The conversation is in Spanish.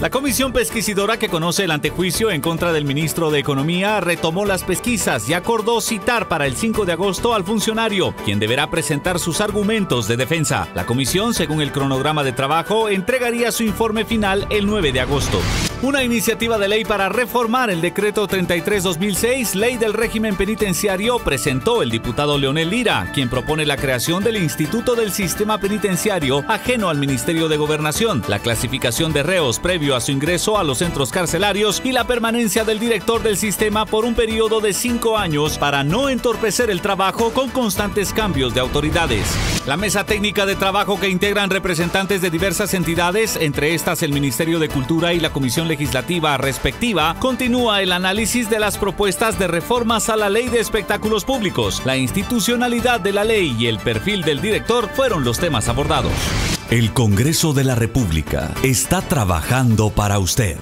La comisión pesquisidora que conoce el antejuicio en contra del ministro de Economía retomó las pesquisas y acordó citar para el 5 de agosto al funcionario, quien deberá presentar sus argumentos de defensa. La comisión, según el cronograma de trabajo, entregaría su informe final el 9 de agosto. Una iniciativa de ley para reformar el decreto 33-2006, ley del régimen penitenciario, presentó el diputado Leonel Lira, quien propone la creación del Instituto del Sistema Penitenciario ajeno al Ministerio de Gobernación, la clasificación de reos previo a su ingreso a los centros carcelarios y la permanencia del director del sistema por un periodo de cinco años para no entorpecer el trabajo con constantes cambios de autoridades. La mesa técnica de trabajo que integran representantes de diversas entidades, entre estas el Ministerio de Cultura y la Comisión legislativa respectiva, continúa el análisis de las propuestas de reformas a la ley de espectáculos públicos. La institucionalidad de la ley y el perfil del director fueron los temas abordados. El Congreso de la República está trabajando para usted.